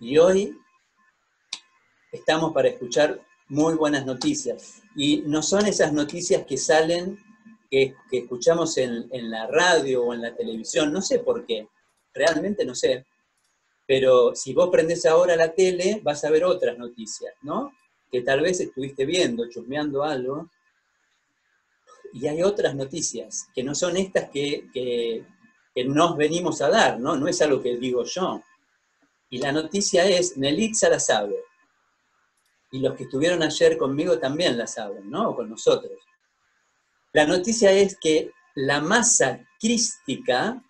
Y hoy estamos para escuchar muy buenas noticias. Y no son esas noticias que salen, que, escuchamos en, en, la radio o en la televisión, no sé por qué, realmente no sé. Pero si vos prendés ahora la tele, vas a ver otras noticias, ¿no? Que tal vez estuviste viendo, chusmeando algo, y hay otras noticias, que no son estas que, que, nos venimos a dar, ¿no? No es algo que digo yo. Y la noticia es, Nelitza la sabe. Y los que estuvieron ayer conmigo también la saben, ¿no? O con nosotros. La noticia es que la masa crística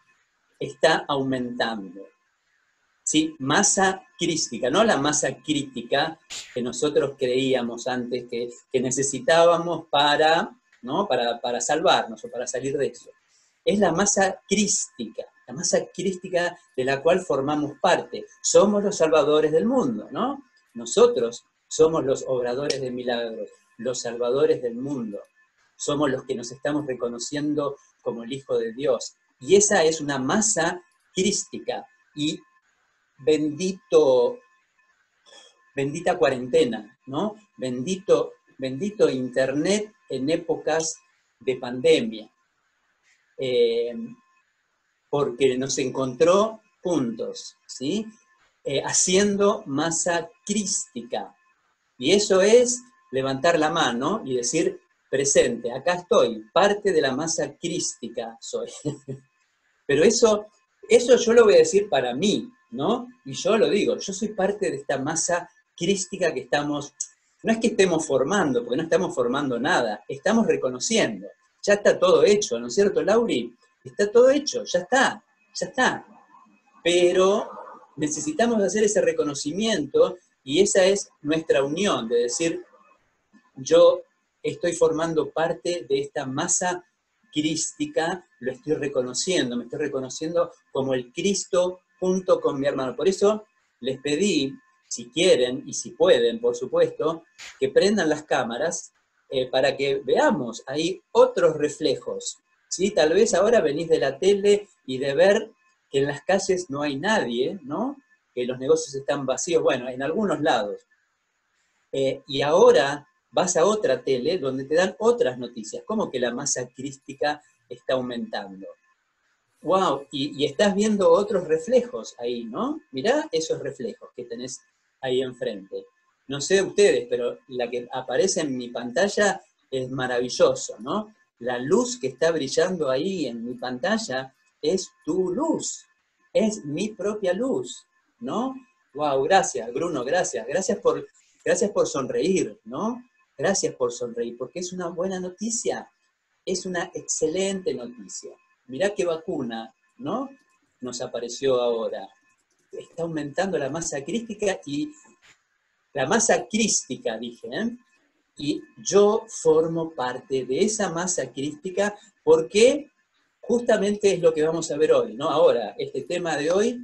está aumentando. ¿Sí? Masa crística, no la masa crítica que nosotros creíamos antes que, que necesitábamos para ¿no? Para, para salvarnos o para salir de eso. Es la masa crística, la masa crística de la cual formamos parte. Somos los salvadores del mundo, ¿no? Nosotros somos los obradores de milagros, los salvadores del mundo. Somos los que nos estamos reconociendo como el Hijo de Dios. Y esa es una masa crística. Y bendito, bendita cuarentena, ¿no? Bendito, bendito Internet en épocas de pandemia, eh, porque nos encontró puntos, ¿sí? Eh, haciendo masa crística. Y eso es levantar la mano y decir, presente, acá estoy, parte de la masa crística soy. Pero eso, eso yo lo voy a decir para mí, ¿no? Y yo lo digo, yo soy parte de esta masa crística que estamos no es que estemos formando, porque no estamos formando nada, estamos reconociendo. Ya está todo hecho, ¿no es cierto, Lauri? Está todo hecho, ya está, ya está. Pero necesitamos hacer ese reconocimiento y esa es nuestra unión, de decir, yo estoy formando parte de esta masa crística, lo estoy reconociendo, me estoy reconociendo como el Cristo junto con mi hermano. Por eso les pedí si quieren y si pueden, por supuesto, que prendan las cámaras eh, para que veamos ahí otros reflejos. ¿Sí? Tal vez ahora venís de la tele y de ver que en las calles no hay nadie, ¿no? que los negocios están vacíos, bueno, en algunos lados. Eh, y ahora vas a otra tele donde te dan otras noticias, como que la masa crística está aumentando. ¡Wow! Y, y, estás viendo otros reflejos ahí, ¿no? Mirá esos reflejos que tenés ahí enfrente. No sé ustedes, pero la que aparece en mi pantalla es maravilloso, ¿no? La luz que está brillando ahí en mi pantalla es tu luz, es mi propia luz, ¿no? Wow, gracias, Bruno, gracias. Gracias por, gracias por sonreír, ¿no? Gracias por sonreír, porque es una buena noticia, es una excelente noticia. Mirá qué vacuna, ¿no? Nos apareció ahora está aumentando la masa crística y la masa crística, dije, ¿eh? Y yo formo parte de esa masa crística porque justamente es lo que vamos a ver hoy, ¿no? Ahora, este tema de hoy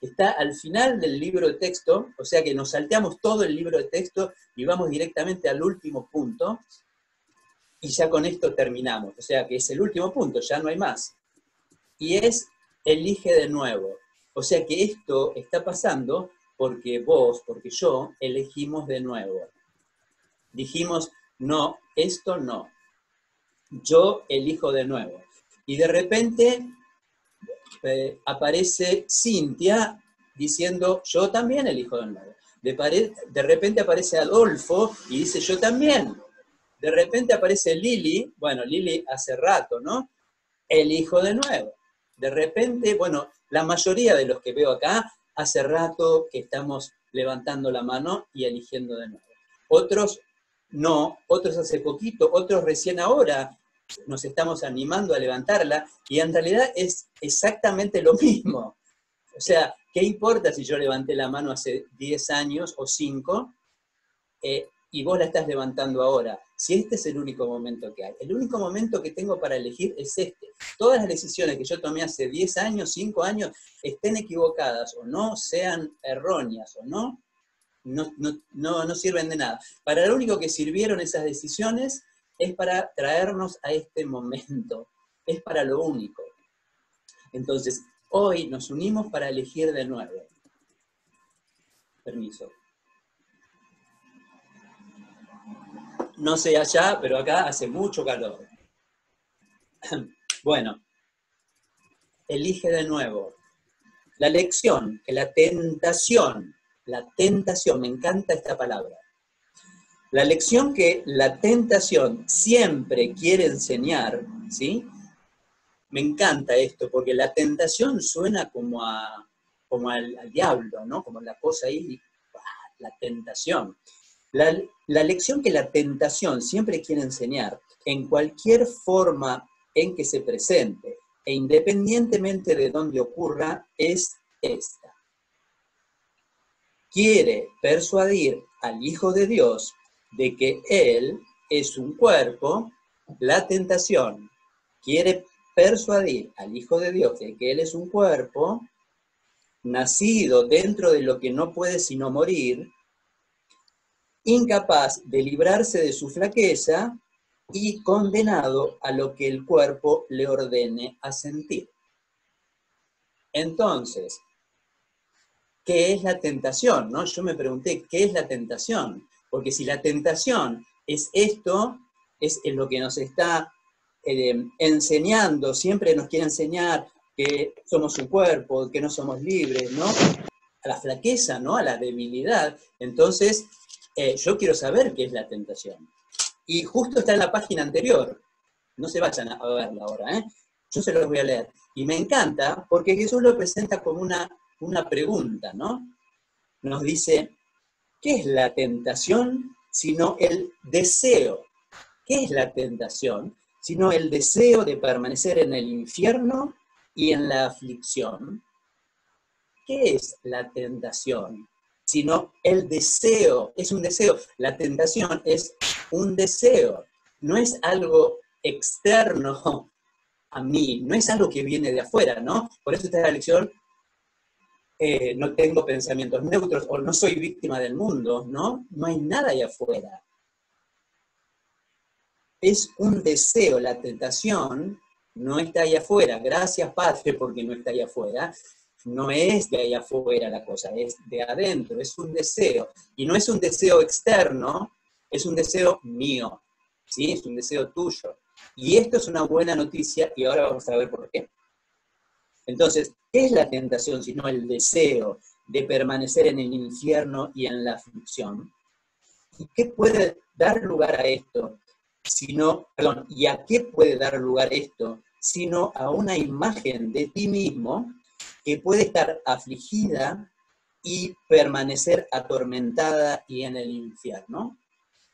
está al final del libro de texto, o sea que nos salteamos todo el libro de texto y vamos directamente al último punto, y ya con esto terminamos, o sea que es el último punto, ya no hay más. Y es elige de nuevo. O sea que esto está pasando porque vos, porque yo, elegimos de nuevo. Dijimos, no, esto no. Yo elijo de nuevo. Y de repente eh, aparece Cintia diciendo, yo también elijo de nuevo. De, de repente aparece Adolfo y dice, yo también. De repente aparece Lili, bueno, Lili hace rato, ¿no? Elijo de nuevo. De repente, bueno, la mayoría de los que veo acá, hace rato que estamos levantando la mano y eligiendo de nuevo. Otros no, otros hace poquito, otros recién ahora nos estamos animando a levantarla y en realidad es exactamente lo mismo. O sea, ¿qué importa si yo levanté la mano hace 10 años o 5 eh, y vos la estás levantando ahora? si este es el único momento que hay. El único momento que tengo para elegir es este. Todas las decisiones que yo tomé hace 10 años, 5 años, estén equivocadas o no, sean erróneas o no, no, no, no sirven de nada. Para lo único que sirvieron esas decisiones es para traernos a este momento. Es para lo único. Entonces, hoy nos unimos para elegir de nuevo. Permiso. No sé allá, pero acá hace mucho calor. Bueno, elige de nuevo. La lección, que la tentación, la tentación, me encanta esta palabra. La lección que la tentación siempre quiere enseñar, ¿sí? Me encanta esto, porque la tentación suena como, a, como al, diablo, ¿no? Como la cosa ahí, la tentación. La, la lección que la tentación siempre quiere enseñar, en cualquier forma en que se presente, e independientemente de dónde ocurra, es esta. Quiere persuadir al Hijo de Dios de que Él es un cuerpo, la tentación quiere persuadir al Hijo de Dios de que Él es un cuerpo, nacido dentro de lo que no puede sino morir, incapaz de librarse de su flaqueza y condenado a lo que el cuerpo le ordene a sentir. Entonces, ¿qué es la tentación? ¿no? Yo me pregunté, ¿qué es la tentación? Porque si la tentación es esto, es lo que nos está eh, enseñando, siempre nos quiere enseñar que somos un cuerpo, que no somos libres, ¿no? A la flaqueza, ¿no? A la debilidad. Entonces, eh, yo quiero saber qué es la tentación. Y justo está en la página anterior. No se vayan a verla ahora, ¿eh? Yo se los voy a leer. Y me encanta porque Jesús lo presenta como una, una pregunta, ¿no? Nos dice, ¿qué es la tentación sino el deseo? ¿Qué es la tentación sino el deseo de permanecer en el infierno y en la aflicción? ¿Qué es la tentación? Sino el deseo, es un deseo. La tentación es un deseo, no es algo externo a mí, no es algo que viene de afuera, ¿no? Por eso esta es la lección, eh, no tengo pensamientos neutros o no soy víctima del mundo, ¿no? No hay nada allá afuera. Es un deseo, la tentación no está allá afuera. Gracias, Padre, porque no está allá afuera. No es de allá afuera la cosa, es de adentro, es un deseo. Y no es un deseo externo, es un deseo mío, ¿sí? Es un deseo tuyo. Y esto es una buena noticia y ahora vamos a ver por qué. Entonces, ¿qué es la tentación sino el deseo de permanecer en el infierno y en la aflicción? ¿Y qué puede dar lugar a esto? Sino, perdón, ¿y a qué puede dar lugar esto? Sino a una imagen de ti mismo que puede estar afligida y permanecer atormentada y en el infierno.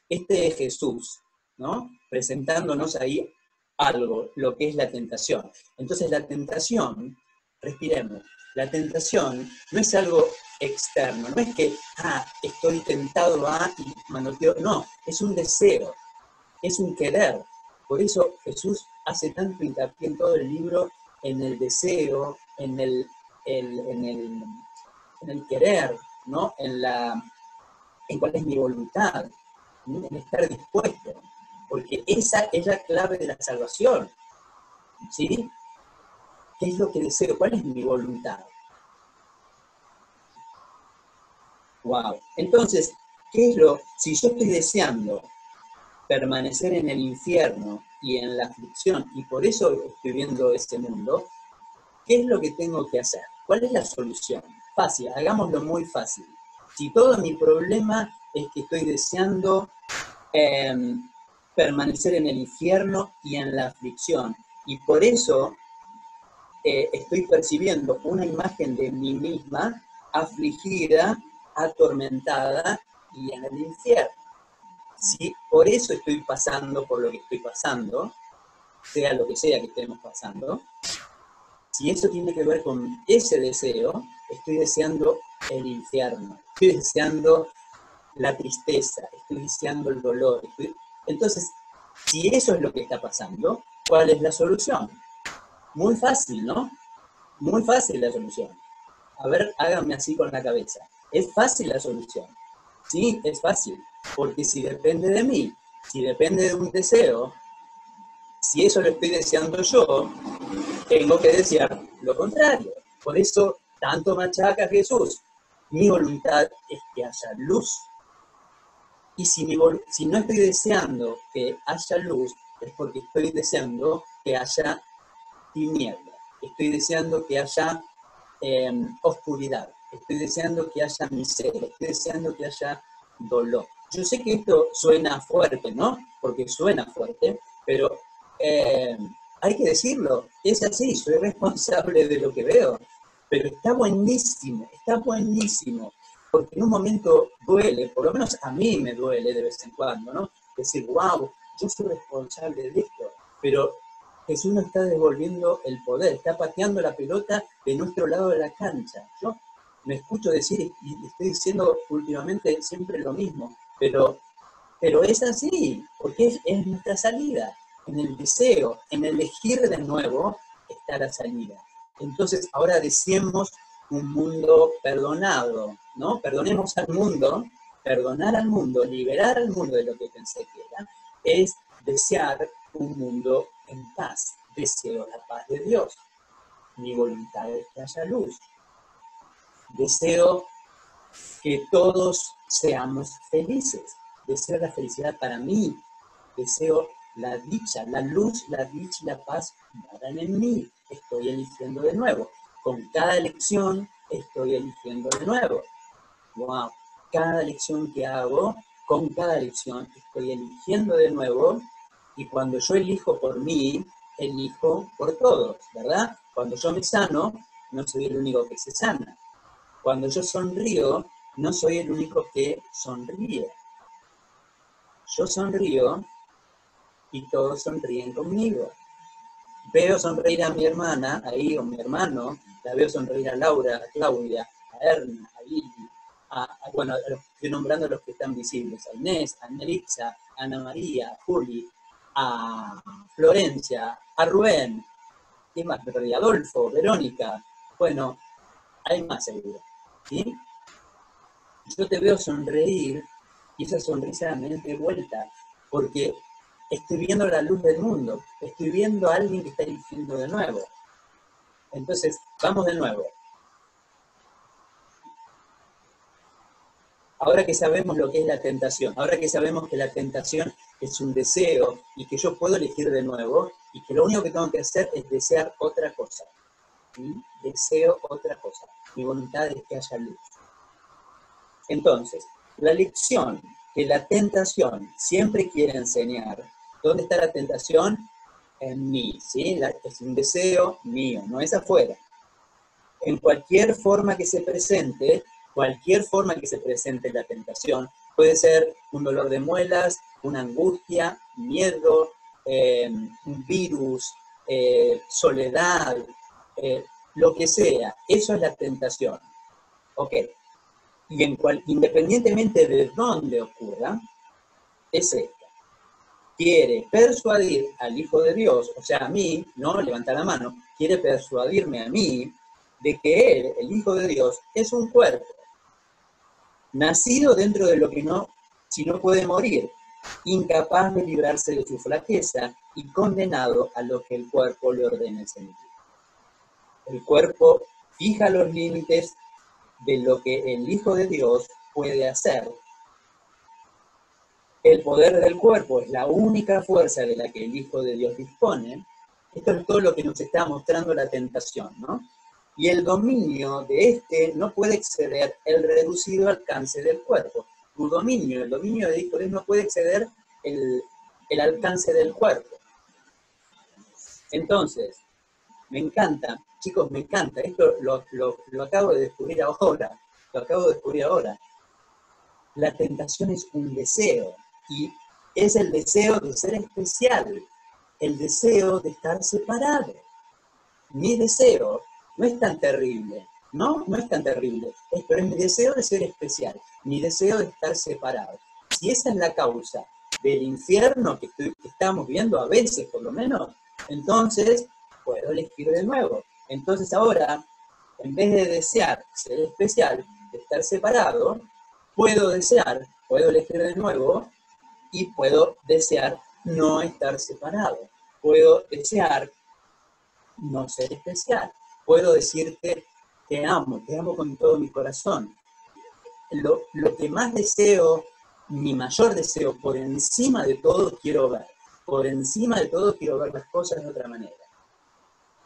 Este es Jesús, ¿no? Presentándonos ahí algo, lo que es la tentación. Entonces la tentación, respiremos, la tentación no es algo externo, no es que, ah, estoy tentado a y manoteo, no, es un deseo, es un querer. Por eso Jesús hace tanto hincapié en todo el libro en el deseo, en el, en el, en el querer, ¿no? En, la, en cuál es mi voluntad en estar dispuesto, porque esa es la clave de la salvación. ¿Sí? ¿Qué es lo que deseo? ¿Cuál es mi voluntad? Wow. Entonces, ¿qué es lo? Si yo estoy deseando permanecer en el infierno y en la aflicción, y por eso estoy viendo este mundo, ¿qué es lo que tengo que hacer? ¿Cuál es la solución? Fácil, hagámoslo muy fácil. Si todo mi problema es que estoy deseando Em, permanecer en el infierno y en la aflicción. Y por eso eh, estoy percibiendo una imagen de mí misma afligida, atormentada y en el infierno. Si por eso estoy pasando por lo que estoy pasando, sea lo que sea que estemos pasando, si eso tiene que ver con ese deseo, estoy deseando el infierno, estoy deseando la tristeza, estoy deseando el dolor. Entonces, si eso es lo que está pasando, ¿cuál es la solución? Muy fácil, ¿no? Muy fácil la solución. A ver, háganme así con la cabeza. Es fácil la solución. Sí, es fácil. Porque si depende de mí, si depende de un deseo, si eso lo estoy deseando yo, tengo que desear lo contrario. Por eso tanto machaca Jesús. Mi voluntad es que haya luz. Y si, no estoy deseando que haya luz, es porque estoy deseando que haya tiniebla. Estoy deseando que haya em, oscuridad. Estoy deseando que haya miseria. Estoy deseando que haya dolor. Yo sé que esto suena fuerte, ¿no? Porque suena fuerte, pero em, hay que decirlo. Es así, soy responsable de lo que veo. Pero está buenísimo, está buenísimo. Porque en un momento duele, por lo menos a mí me duele de vez en cuando, ¿no? Decir, wow, yo soy responsable de esto. Pero Jesús nos está devolviendo el poder, está pateando la pelota de nuestro lado de la cancha. Yo me escucho decir y estoy diciendo últimamente siempre lo mismo, pero, pero es así, porque es, es nuestra salida. En el deseo, en elegir de nuevo, está la salida. Entonces, ahora deseemos un mundo perdonado, ¿no? Perdonemos al mundo, perdonar al mundo, liberar al mundo de lo que pensé que era, es desear un mundo en paz. Deseo la paz de Dios. Mi voluntad es que haya luz. Deseo que todos seamos felices. Deseo la felicidad para mí. Deseo la dicha, la luz, la dicha y la paz moran en mí. Estoy eligiendo de nuevo. Con cada elección estoy eligiendo de nuevo. Wow. Cada elección que hago, con cada elección estoy eligiendo de nuevo y cuando yo elijo por mí, elijo por todos, ¿verdad? Cuando yo me sano, no soy el único que se sana. Cuando yo sonrío, no soy el único que sonríe. Yo sonrío y todos sonríen conmigo. Veo sonreír a mi hermana, ahí, o mi hermano, la veo sonreír a Laura, a Claudia, a Erna, a Lili, a, bueno, estoy nombrando a los que están visibles, a Inés, a Melissa, a Ana María, a Juli, a Florencia, a Rubén, ¿qué más? Adolfo, Verónica, bueno, hay más seguro, ¿sí? Yo te veo sonreír y esa sonrisa me vuelta, porque estoy viendo la luz del mundo, estoy viendo a alguien que está eligiendo de nuevo. Entonces, vamos de nuevo. Ahora que sabemos lo que es la tentación, ahora que sabemos que la tentación es un deseo y que yo puedo elegir de nuevo y que lo único que tengo que hacer es desear otra cosa. Deseo otra cosa. Mi voluntad es que haya luz. Entonces, la lección que la tentación siempre quiere enseñar, ¿dónde está la tentación? En mí, ¿sí? es un deseo mío, no es afuera. En cualquier forma que se presente, cualquier forma que se presente la tentación, puede ser un dolor de muelas, una angustia, miedo, eh, un virus, eh, soledad, eh, lo que sea. Eso es la tentación. ¿Ok? Y en cual, independientemente de dónde ocurra, es esta. Quiere persuadir al Hijo de Dios, o sea, a mí, no levanta la mano, quiere persuadirme a mí de que Él, el Hijo de Dios, es un cuerpo, nacido dentro de lo que no, si no puede morir, incapaz de librarse de su flaqueza y condenado a lo que el cuerpo le ordena sentir. El cuerpo fija los límites de lo que el Hijo de Dios puede hacer. El poder del cuerpo es la única fuerza de la que el Hijo de Dios dispone. Esto es todo lo que nos está mostrando la tentación, ¿no? Y el dominio de este no puede exceder el reducido alcance del cuerpo tu dominio, el dominio de Dios no puede exceder el, alcance del cuerpo. Entonces, me encanta, chicos, me encanta, esto lo, acabo de descubrir ahora, lo acabo de descubrir ahora. La tentación es un deseo y es el deseo de ser especial, el deseo de estar separado. Mi deseo no es tan terrible, no, no es tan terrible, pero es mi deseo de ser especial mi deseo de estar separado. Si esa es la causa del infierno que, estamos viendo a veces, por lo menos, entonces puedo elegir de nuevo. Entonces ahora, en vez de desear ser especial, de estar separado, puedo desear, puedo elegir de nuevo y puedo desear no estar separado. Puedo desear no ser especial. Puedo decirte, te amo, te amo con todo mi corazón lo, lo que más deseo, mi mayor deseo, por encima de todo quiero ver. Por encima de todo quiero ver las cosas de otra manera.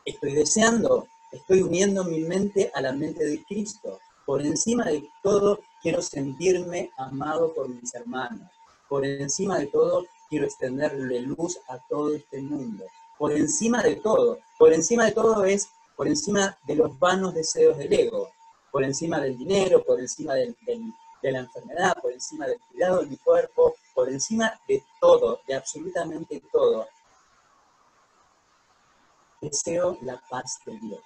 Estoy deseando, estoy uniendo mi mente a la mente de Cristo. Por encima de todo quiero sentirme amado por mis hermanos. Por encima de todo quiero extenderle luz a todo este mundo. Por encima de todo, por encima de todo es por encima de los vanos deseos del ego, por encima del dinero, por encima de la enfermedad, por encima del cuidado de mi cuerpo, por encima de todo, de absolutamente todo. Deseo la paz de Dios.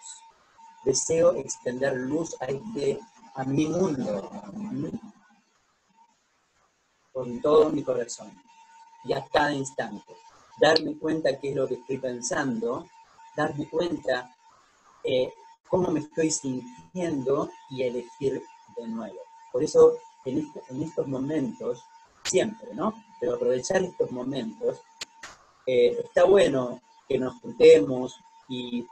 Deseo extender luz a, este, a mi mundo con todo mi corazón y a cada instante. Darme cuenta qué es lo que estoy pensando, darme cuenta eh, cómo me estoy sintiendo y elegir de nuevo. Por eso en, estos momentos, siempre, ¿no? Pero aprovechar estos momentos, eh, está bueno que nos juntemos y,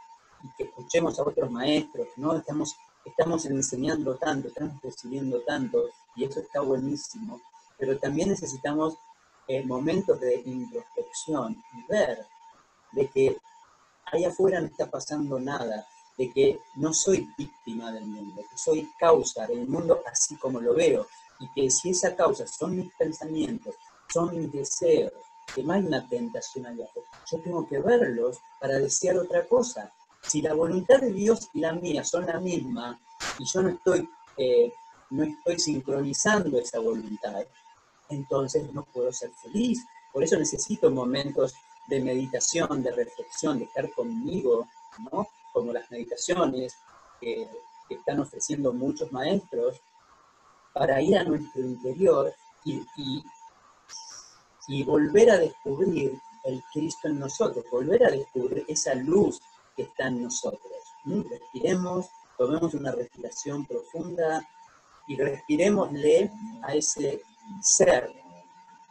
que escuchemos a otros maestros, ¿no? Estamos, estamos enseñando tanto, estamos recibiendo tanto, y eso está buenísimo, pero también necesitamos eh, momentos de introspección y ver de que allá afuera no está pasando nada, de que no soy víctima del mundo, que soy causa del mundo así como lo veo, y que si esa causa son mis pensamientos, son mis deseos, que no hay una tentación allá afuera, yo tengo que verlos para desear otra cosa. Si la voluntad de Dios y la mía son la misma, y yo no estoy, eh, no estoy sincronizando esa voluntad, entonces no puedo ser feliz. Por eso necesito momentos de meditación, de reflexión, de estar conmigo, ¿no? como las meditaciones que, están ofreciendo muchos maestros, para ir a nuestro interior y, y, volver a descubrir el Cristo en nosotros, volver a descubrir esa luz que está en nosotros. Respiremos, tomemos una respiración profunda y respiremosle a ese ser,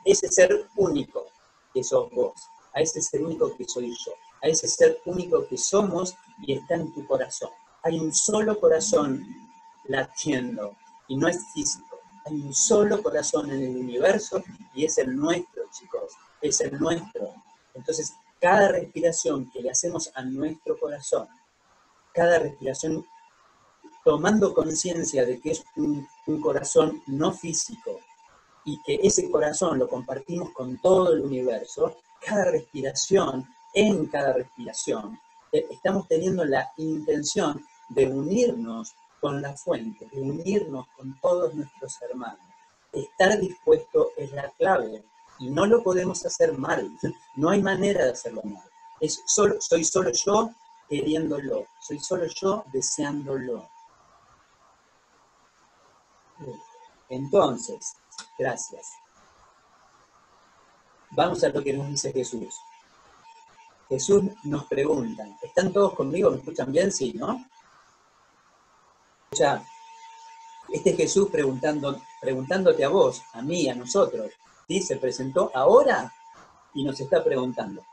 ese ser único que sos vos, a ese ser único que soy yo, a ese ser único que somos y está en tu corazón. Hay un solo corazón latiendo y no es físico. Hay un solo corazón en el universo y es el nuestro, chicos, es el nuestro. Entonces, cada respiración que le hacemos a nuestro corazón, cada respiración tomando conciencia de que es un, un, corazón no físico y que ese corazón lo compartimos con todo el universo, cada respiración, en cada respiración, estamos teniendo la intención de unirnos con la fuente, de unirnos con todos nuestros hermanos. Estar dispuesto es la clave y no lo podemos hacer mal, no hay manera de hacerlo mal. Es solo, soy solo yo queriéndolo, soy solo yo deseándolo. Entonces, gracias. Vamos a lo que nos dice Jesús. Jesús nos pregunta, ¿están todos conmigo? ¿Me escuchan bien? Sí, ¿no? Ya, este Jesús preguntando, preguntándote a vos, a mí, a nosotros, ¿sí? Se presentó ahora y nos está preguntando,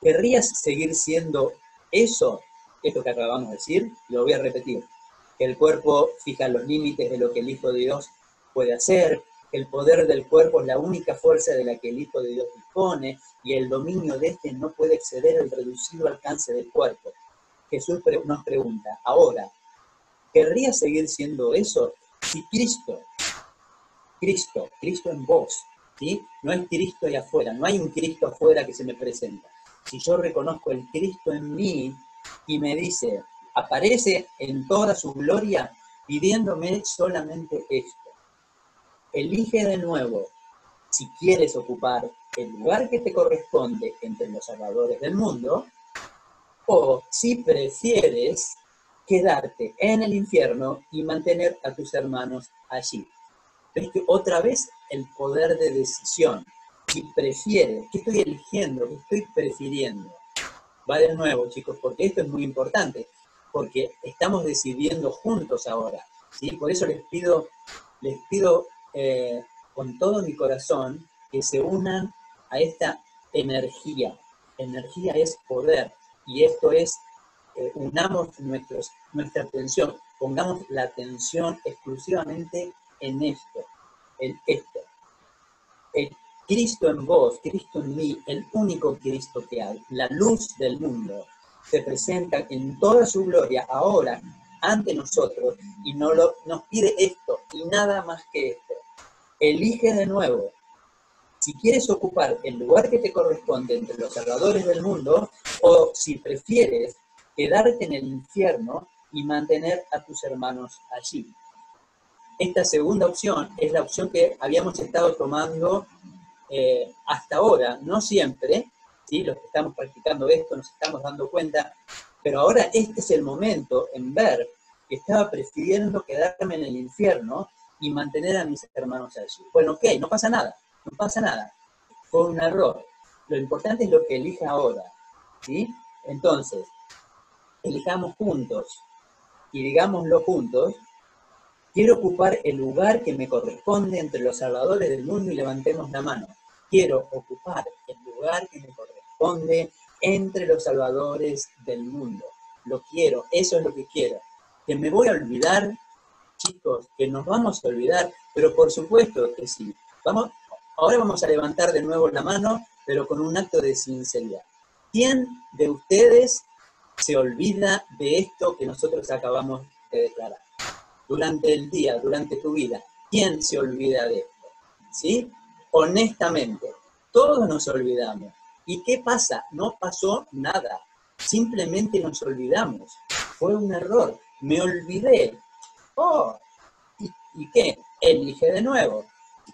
¿querrías seguir siendo eso? Esto que acabamos de decir, lo voy a repetir, que el cuerpo fija los límites de lo que el Hijo de Dios puede hacer, el poder del cuerpo es la única fuerza de la que el Hijo de Dios dispone y el dominio de éste no puede exceder el reducido alcance del cuerpo. Jesús nos pregunta, ahora, ¿querría seguir siendo eso si Cristo, Cristo, Cristo en vos, ¿sí? no es Cristo allá afuera, no hay un Cristo afuera que se me presenta. Si yo reconozco el Cristo en mí y me dice, aparece en toda su gloria pidiéndome solamente esto elige de nuevo si quieres ocupar el lugar que te corresponde entre los salvadores del mundo, o si prefieres quedarte en el infierno y mantener a tus hermanos allí. ¿Ves que otra vez el poder de decisión? Si prefieres, ¿qué estoy eligiendo? ¿Qué estoy prefiriendo? Va de nuevo, chicos, porque esto es muy importante, porque estamos decidiendo juntos ahora. ¿sí? Por eso les pido, les pido eh, con todo mi corazón que se unan a esta energía. Energía es poder y esto es eh, unamos nuestros, nuestra atención, pongamos la atención exclusivamente en esto, en esto. El Cristo en vos, Cristo en mí, el único Cristo que hay, la luz del mundo, se presenta en toda su gloria ahora ante nosotros y no lo, nos pide esto y nada más que esto. Elige de nuevo. Si quieres ocupar el lugar que te corresponde entre los salvadores del mundo o si prefieres quedarte en el infierno y mantener a tus hermanos allí. Esta segunda opción es la opción que habíamos estado tomando eh, hasta ahora, no siempre, ¿sí? los que estamos practicando esto nos estamos dando cuenta, pero ahora este es el momento en ver que estaba prefiriendo quedarme en el infierno y mantener a mis hermanos allí. Bueno, ok, no pasa nada, no pasa nada. Fue un error. Lo importante es lo que elija ahora. ¿sí? Entonces, elijamos juntos y digámoslo juntos, quiero ocupar el lugar que me corresponde entre los salvadores del mundo y levantemos la mano. Quiero ocupar el lugar que me corresponde entre los salvadores del mundo. Lo quiero, eso es lo que quiero. Que me voy a olvidar, que nos vamos a olvidar, pero por supuesto que sí. Vamos, ahora vamos a levantar de nuevo la mano, pero con un acto de sinceridad. ¿Quién de ustedes se olvida de esto que nosotros acabamos de declarar. Durante el día, durante tu vida, ¿quién se olvida de esto? ¿Sí? Honestamente, todos nos olvidamos. ¿Y qué pasa? No pasó nada. Simplemente nos olvidamos. Fue un error. Me olvidé. Oh, ¿y, ¿y qué? Elige de nuevo.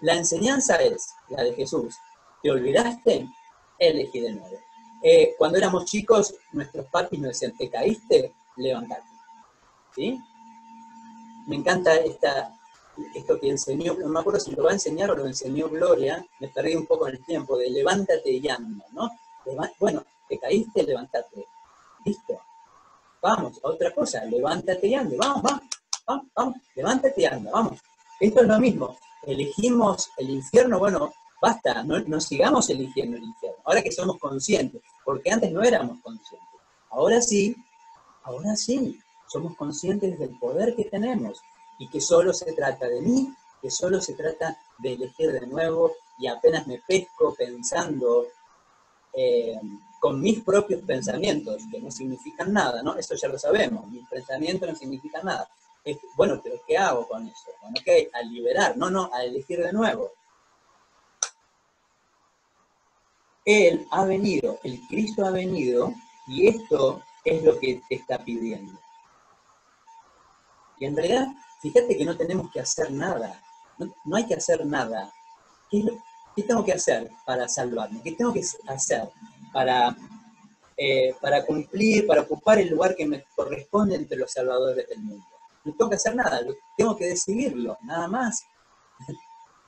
La enseñanza es la de Jesús. ¿Te olvidaste? Elegí de nuevo. Eh, cuando éramos chicos, nuestros papis nos decían, ¿te caíste? Levantate. ¿Sí? Me encanta esta, esto que enseñó, no me acuerdo si lo va a enseñar o lo enseñó Gloria, me perdí un poco en el tiempo, de levántate y anda, ¿no? bueno, te caíste, levántate. Listo. Vamos, otra cosa, levántate y anda, vamos, vamos, vamos, vamos, levántate y anda, vamos. Esto es lo mismo. Elegimos el infierno, bueno, basta, no, sigamos eligiendo el infierno. Ahora que somos conscientes, porque antes no éramos conscientes. Ahora sí, ahora sí, somos conscientes del poder que tenemos y que solo se trata de mí, que solo se trata de elegir de nuevo y apenas me pesco pensando eh, con mis propios pensamientos, que no significan nada, ¿no? Eso ya lo sabemos, mis pensamientos no significan nada. Bueno, pero ¿qué hago con eso? Bueno, ok, a liberar, no, no, a elegir de nuevo. Él ha venido, el Cristo ha venido, y esto es lo que te está pidiendo. Y en realidad, fíjate que no tenemos que hacer nada, no, hay que hacer nada. ¿Qué, tengo que hacer para salvarme? ¿Qué tengo que hacer para, eh, para cumplir, para ocupar el lugar que me corresponde entre los salvadores del mundo? No tengo que hacer nada, tengo que decidirlo, nada más.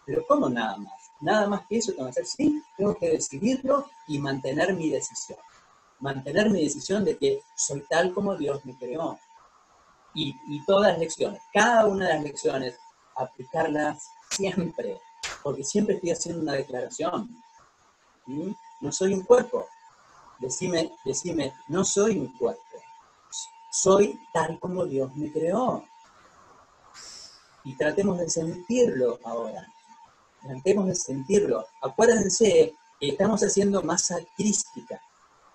Pero ¿cómo nada más? Nada más que eso tengo que hacer. Sí, tengo que decidirlo y mantener mi decisión. Mantener mi decisión de que soy tal como Dios me creó. Y, todas las lecciones, cada una de las lecciones, aplicarlas siempre, porque siempre estoy haciendo una declaración. No soy un cuerpo. Decime, decime, no soy un cuerpo. Soy tal como Dios me creó. Y tratemos de sentirlo ahora tratemos de sentirlo. Acuérdense estamos haciendo masa crística.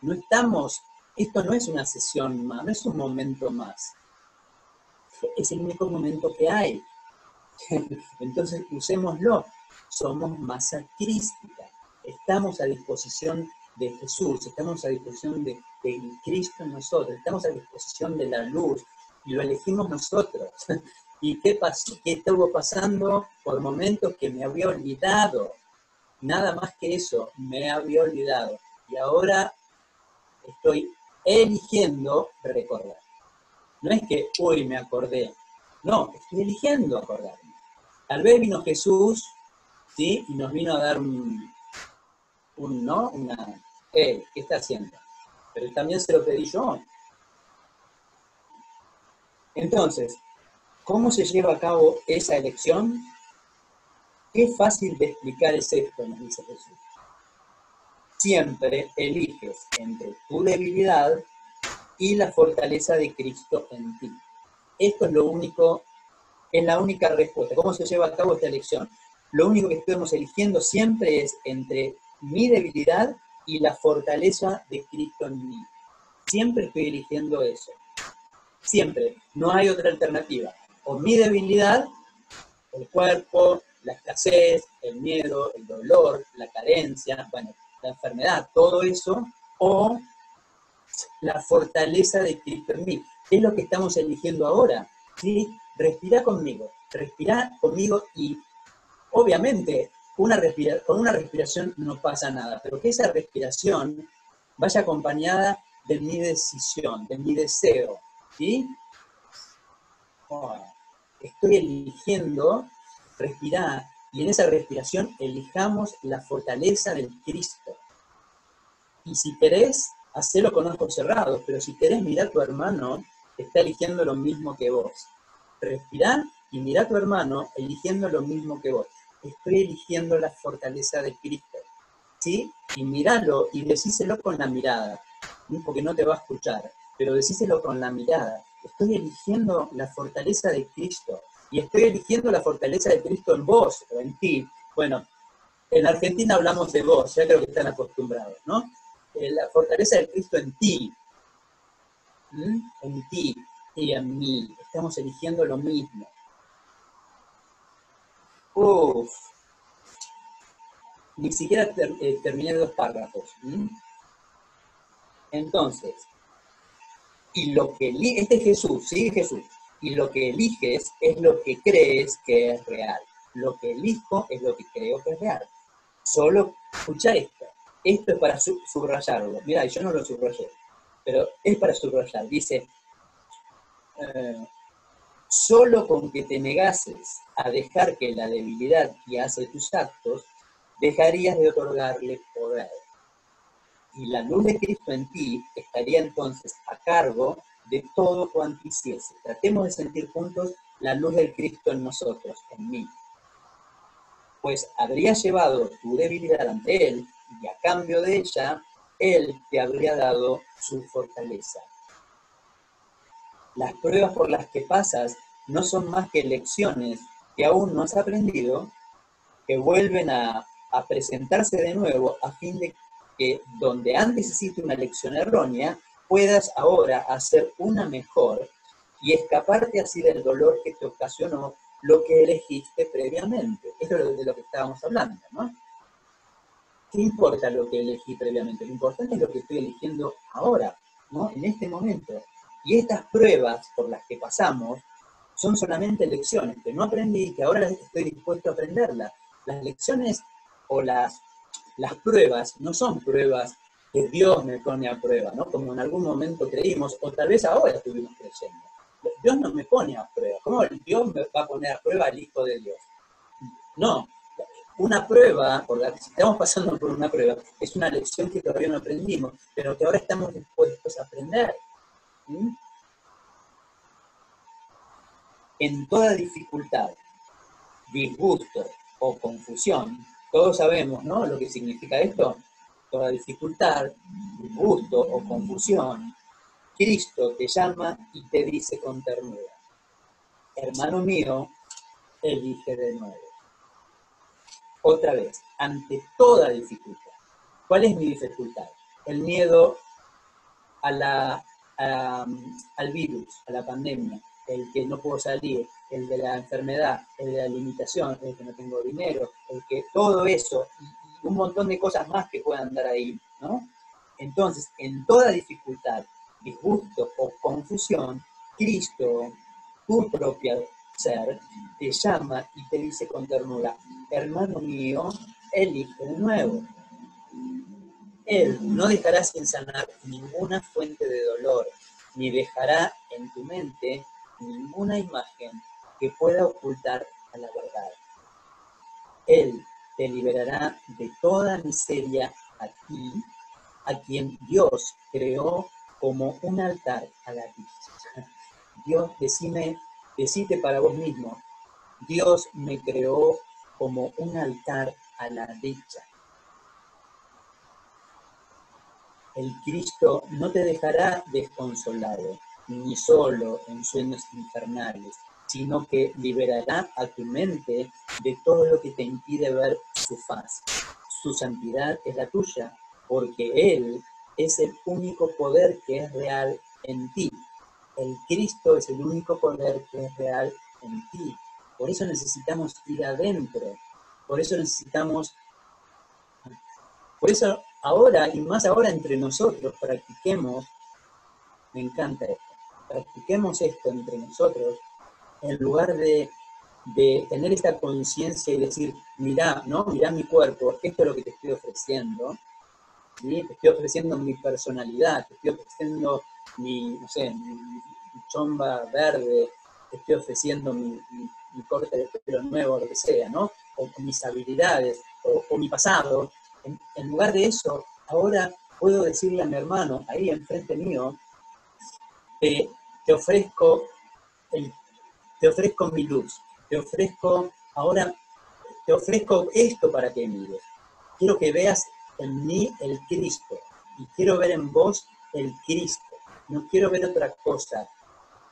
No estamos, esto no es una sesión más, no es un momento más. Es el único momento que hay. Entonces usémoslo. Somos masa crística. Estamos a disposición de Jesús, estamos a disposición de, de Cristo en nosotros, estamos a disposición de la luz y lo elegimos nosotros. ¿Y qué, pasó, qué estuvo pasando por momentos que me había olvidado? Nada más que eso, me había olvidado. Y ahora estoy eligiendo recordar. No es que hoy me acordé, no, estoy eligiendo acordarme. Tal vez vino Jesús, ¿sí? Y nos vino a dar un, un ¿no? Una, ¿qué está haciendo? También se lo pedí yo. Entonces, ¿Cómo se lleva a cabo esa elección? Qué fácil de explicar es esto, nos dice Jesús. Siempre eliges entre tu debilidad y la fortaleza de Cristo en ti. Esto es lo único, es la única respuesta. ¿Cómo se lleva a cabo esta elección? Lo único que estamos eligiendo siempre es entre mi debilidad y la fortaleza de Cristo en mí. Siempre estoy eligiendo eso. Siempre. No hay otra alternativa. O mi debilidad, el cuerpo, la escasez, el miedo, el dolor, la carencia, bueno, la enfermedad, todo eso, o la fortaleza de Cristo en mí. Es lo que estamos eligiendo ahora. ¿sí? Respira conmigo, respira conmigo y obviamente una con una respiración no pasa nada, pero que esa respiración vaya acompañada de mi decisión, de mi deseo. ¿sí? estoy eligiendo respirar y en esa respiración elijamos la fortaleza del Cristo. Y si querés, hacelo con ojos cerrados, pero si querés mirar a tu hermano, está eligiendo lo mismo que vos. Respirá y mira a tu hermano eligiendo lo mismo que vos. Estoy eligiendo la fortaleza de Cristo. ¿Sí? Y míralo y decíselo con la mirada, porque no te va a escuchar, pero decíselo con la mirada. Estoy eligiendo la fortaleza de Cristo y estoy eligiendo la fortaleza de Cristo en vos o en ti. Bueno, en Argentina hablamos de vos, ya creo que están acostumbrados, ¿no? Eh, la fortaleza de Cristo en ti, en ti y en mí. Estamos eligiendo lo mismo. Uf. Ni siquiera eh, terminé dos párrafos. Entonces, y lo que este es Jesús, sigue Jesús, y lo que eliges es lo que crees que es real. Lo que elijo es lo que creo que es real. Solo escucha esto. Esto es para subrayarlo. Mira, yo no lo subrayé, pero es para subrayar. Dice, eh, solo con que te negases a dejar que la debilidad guiase tus actos, dejarías de otorgarle poder. Y la luz de Cristo en ti estaría entonces a cargo de todo cuanto hiciese. Tratemos de sentir juntos la luz del Cristo en nosotros, en mí. Pues habría llevado tu debilidad ante Él y a cambio de ella, Él te habría dado su fortaleza. Las pruebas por las que pasas no son más que lecciones que aún no has aprendido, que vuelven a, presentarse de nuevo a fin de que donde antes hiciste una lección errónea, puedas ahora hacer una mejor y escaparte así del dolor que te ocasionó lo que elegiste previamente. Esto es de lo que estábamos hablando, ¿no? ¿Qué importa lo que elegí previamente? Lo importante es lo que estoy eligiendo ahora, ¿no? En este momento. Y estas pruebas por las que pasamos son solamente lecciones que no aprendí y que ahora estoy dispuesto a aprenderlas. Las lecciones o las, las pruebas no son pruebas que Dios me pone a prueba, ¿no? Como en algún momento creímos, o tal vez ahora estuvimos creyendo. Dios no me pone a prueba. ¿Cómo Dios me va a poner a prueba al Hijo de Dios? No. Una prueba, por la que estamos pasando por una prueba, es una lección que todavía no aprendimos, pero que ahora estamos dispuestos a aprender. En toda dificultad, disgusto o confusión, todos sabemos, ¿no? Lo que significa esto toda dificultad, gusto o confusión, Cristo te llama y te dice con ternura, hermano mío, elige de nuevo. Otra vez, ante toda dificultad. ¿Cuál es mi dificultad? El miedo a la, al virus, a la pandemia, el que no puedo salir, el de la enfermedad, el de la limitación, el que no tengo dinero, el que todo eso, un montón de cosas más que puedan dar ahí, ¿no? Entonces, en toda dificultad, disgusto o confusión, Cristo, tu propio ser, te llama y te dice con ternura, hermano mío, elige de nuevo. Él no dejará sin sanar ninguna fuente de dolor, ni dejará en tu mente ninguna imagen que pueda ocultar a la verdad. Él te liberará de toda miseria a ti, a quien Dios creó como un altar a la dicha. Dios, decime, decite para vos mismo, Dios me creó como un altar a la dicha. El Cristo no te dejará desconsolado, ni solo en sueños infernales, sino que liberará a tu mente de todo lo que te impide ver su faz. Su santidad es la tuya, porque Él es el único poder que es real en ti. El Cristo es el único poder que es real en ti. Por eso necesitamos ir adentro. Por eso necesitamos... Por eso ahora, y más ahora entre nosotros, practiquemos, me encanta esto, practiquemos esto entre nosotros, en lugar de, tener esta conciencia y decir, mirá, ¿no? Mirá mi cuerpo, esto es lo que te estoy ofreciendo, te estoy ofreciendo mi personalidad, te estoy ofreciendo mi, no sé, mi, chomba verde, te estoy ofreciendo mi, corte de pelo nuevo, lo que sea, ¿no? O, mis habilidades, o, mi pasado. En, lugar de eso, ahora puedo decirle a mi hermano, ahí enfrente mío, te ofrezco te ofrezco mi luz, te ofrezco, ahora te ofrezco esto para que mires. Quiero que veas en mí el Cristo y quiero ver en vos el Cristo. No quiero ver otra cosa.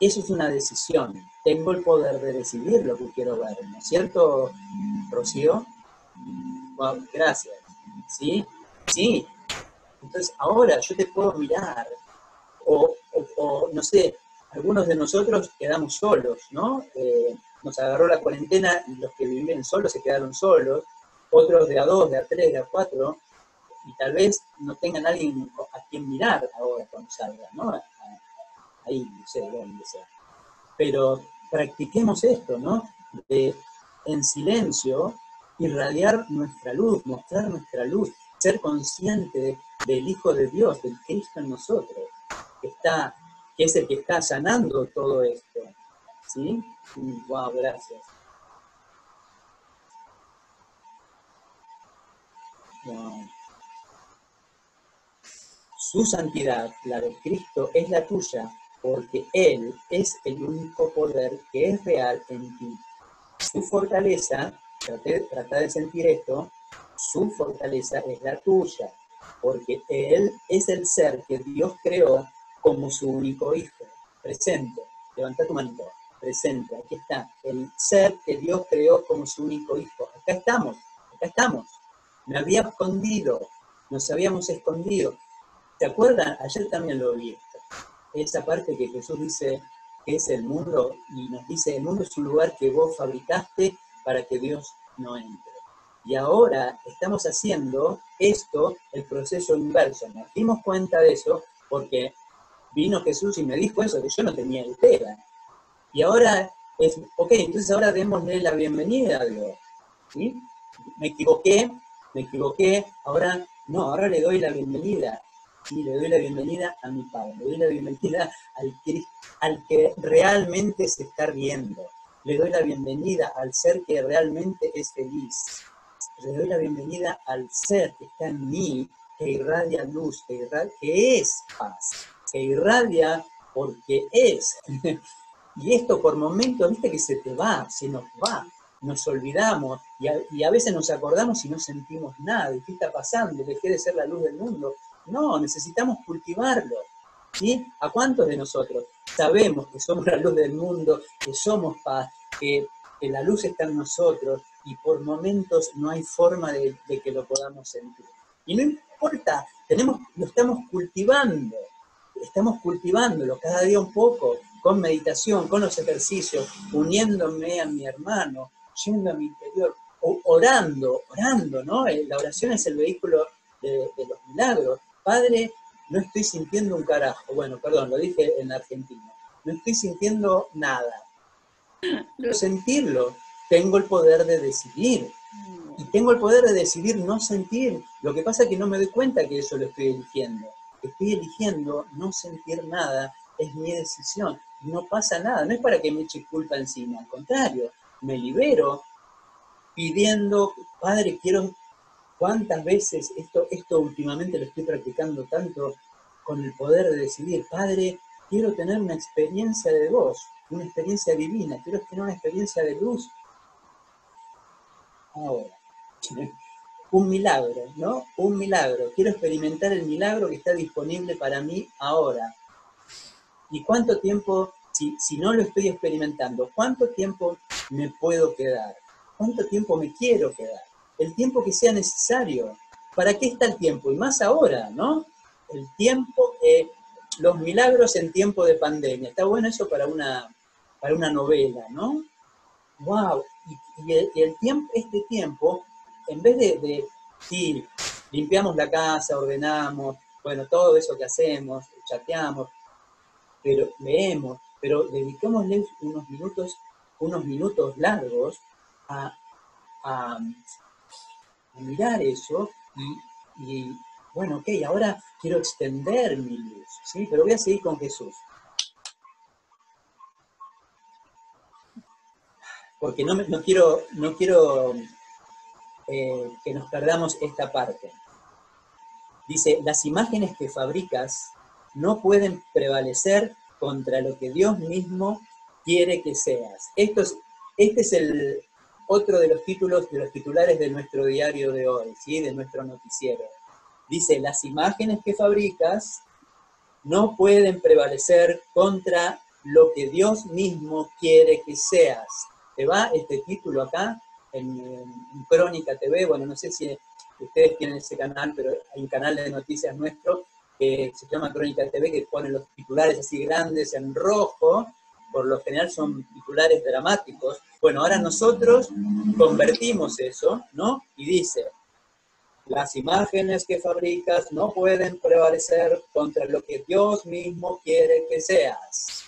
Eso es una decisión. Tengo el poder de decidir lo que quiero ver, ¿no es cierto, Rocío? gracias. ¿Sí? Sí. Entonces, ahora yo te puedo mirar. O, no sé, algunos de nosotros quedamos solos, ¿no? Eh, nos agarró la cuarentena y los que vivían solos se quedaron solos, otros de a dos, de a tres, de a cuatro, y tal vez no tengan alguien a quien mirar ahora cuando salgan, ¿no? Ahí, no sé, donde sea. Pero practiquemos esto, ¿no? De en silencio irradiar nuestra luz, mostrar nuestra luz, ser consciente del Hijo de Dios, del Cristo en nosotros, que está, que es el que está sanando todo esto. ¿Sí? Wow, gracias. Wow. Su santidad, la de Cristo, es la tuya, porque Él es el único poder que es real en ti. Su fortaleza, trata de sentir esto, su fortaleza es la tuya, porque Él es el ser que Dios creó como su único hijo. Presente, levanta tu manito, presente, aquí está, el ser que Dios creó como su único hijo. Acá estamos, acá estamos. Me había escondido, nos habíamos escondido. ¿Te acuerdan? Ayer también lo vi. Esa parte que Jesús dice que es el mundo y nos dice, el mundo es un lugar que vos fabricaste para que Dios no entre. Y ahora estamos haciendo esto, el proceso inverso. Nos dimos cuenta de eso porque vino Jesús y me dijo eso, que yo no tenía idea. Y ahora es, ok, entonces ahora démosle la bienvenida a Dios. ¿sí? Me equivoqué, me equivoqué, ahora no, ahora le doy la bienvenida y le doy la bienvenida a mi Padre, le doy la bienvenida al al que realmente se está riendo, le doy la bienvenida al ser que realmente es feliz, le doy la bienvenida al ser que está en mí, que irradia luz, que, es paz, que irradia porque es. y esto por momentos, viste que se te va, se nos va, nos olvidamos y a, veces nos acordamos y no sentimos nada. ¿Y qué está pasando? Dejé de ser la luz del mundo. No, necesitamos cultivarlo. ¿sí? ¿A cuántos de nosotros sabemos que somos la luz del mundo, que somos paz, que, la luz está en nosotros y por momentos no hay forma de, que lo podamos sentir? Y no importa, tenemos, lo estamos cultivando, estamos cultivándolo cada día un poco, con meditación, con los ejercicios, uniéndome a mi hermano, yendo a mi interior, orando, orando, ¿no? Eh, la oración es el vehículo de, de los milagros. Padre, no estoy sintiendo un carajo. Bueno, perdón, lo dije en argentino. No estoy sintiendo nada. Quiero sentirlo. Tengo el poder de decidir. Y tengo el poder de decidir no sentir. Lo que pasa es que no me doy cuenta que eso lo estoy eligiendo. Estoy eligiendo no sentir nada. Es mi decisión. No pasa nada. No es para que me eche culpa encima. Al contrario, me libero pidiendo, Padre, quiero ¿Cuántas veces esto, esto últimamente lo estoy practicando tanto con el poder de decidir, Padre, quiero tener una experiencia de vos, una experiencia divina, quiero tener una experiencia de luz? Ahora, un milagro, ¿no? Un milagro. Quiero experimentar el milagro que está disponible para mí ahora. ¿Y cuánto tiempo, si, si no lo estoy experimentando, cuánto tiempo me puedo quedar? ¿Cuánto tiempo me quiero quedar? El tiempo que sea necesario. ¿Para qué está el tiempo? Y más ahora, ¿no? El tiempo, eh, los milagros en tiempo de pandemia. Está bueno eso para una, para una novela, ¿no? ¡Wow! Y, el, tiempo, este tiempo, en vez de, de, sí, limpiamos la casa, ordenamos, bueno, todo eso que hacemos, chateamos, pero leemos, pero dediquémosle unos minutos, unos minutos largos a, mirar eso y, bueno, ok, ahora quiero extender mi luz, ¿sí? Pero voy a seguir con Jesús. Porque no, quiero, eh, que nos perdamos esta parte. Dice, las imágenes que fabricas no pueden prevalecer contra lo que Dios mismo quiere que seas. Este es el, otro de los títulos, de los titulares de nuestro diario de hoy, ¿sí? de nuestro noticiero. Dice, las imágenes que fabricas no pueden prevalecer contra lo que Dios mismo quiere que seas. ¿Te va este título acá en, Crónica TV? Bueno, no sé si ustedes tienen ese canal, pero hay un canal de noticias nuestro que se llama Crónica TV, que pone los titulares así grandes en rojo, por lo general son titulares dramáticos. Bueno, ahora nosotros convertimos eso, ¿no? Y dice, las imágenes que fabricas no pueden prevalecer contra lo que Dios mismo quiere que seas.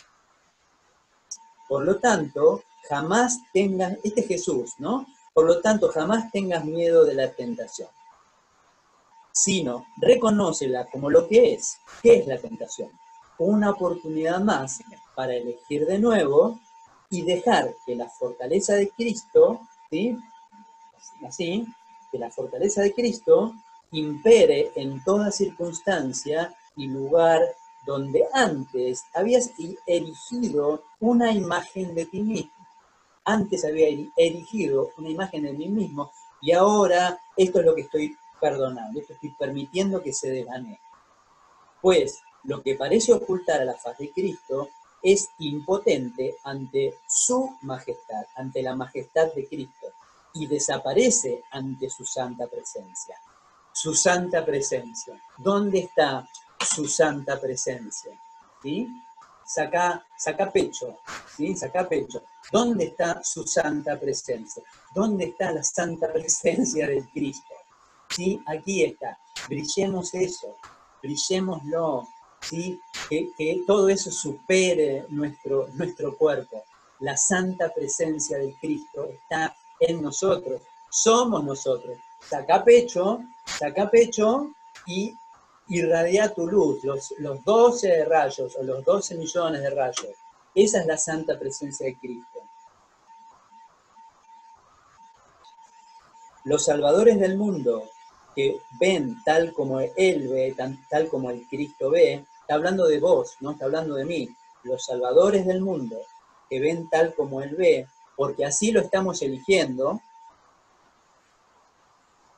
Por lo tanto, jamás tengas, este es Jesús, ¿no? Por lo tanto, jamás tengas miedo de la tentación, sino reconócela como lo que es. ¿Qué es la tentación? Una oportunidad más para elegir de nuevo y dejar que la fortaleza de Cristo, ¿sí? Así, que la fortaleza de Cristo impere en toda circunstancia y lugar donde antes habías erigido una imagen de ti mismo. Antes había erigido una imagen de mí mismo y ahora esto es lo que estoy perdonando, esto estoy permitiendo que se desvanee. Pues lo que parece ocultar a la faz de Cristo es impotente ante su majestad, ante la majestad de Cristo, y desaparece ante su santa presencia. Su santa presencia. ¿Dónde está su santa presencia? ¿Sí? Saca, saca pecho, ¿sí? Saca pecho. ¿Dónde está su santa presencia? ¿Dónde está la santa presencia del Cristo? ¿Sí? Aquí está. Brillemos eso, brillémoslo, ¿sí? que, todo eso supere nuestro, nuestro cuerpo. La santa presencia de Cristo está en nosotros, somos nosotros. Saca pecho, saca pecho y irradia tu luz, los, los 12 rayos o los 12 millones de rayos. Esa es la santa presencia de Cristo. Los salvadores del mundo que ven tal como Él ve, tal como el Cristo ve, está hablando de vos, no está hablando de mí. Los salvadores del mundo que ven tal como Él ve, porque así lo estamos eligiendo,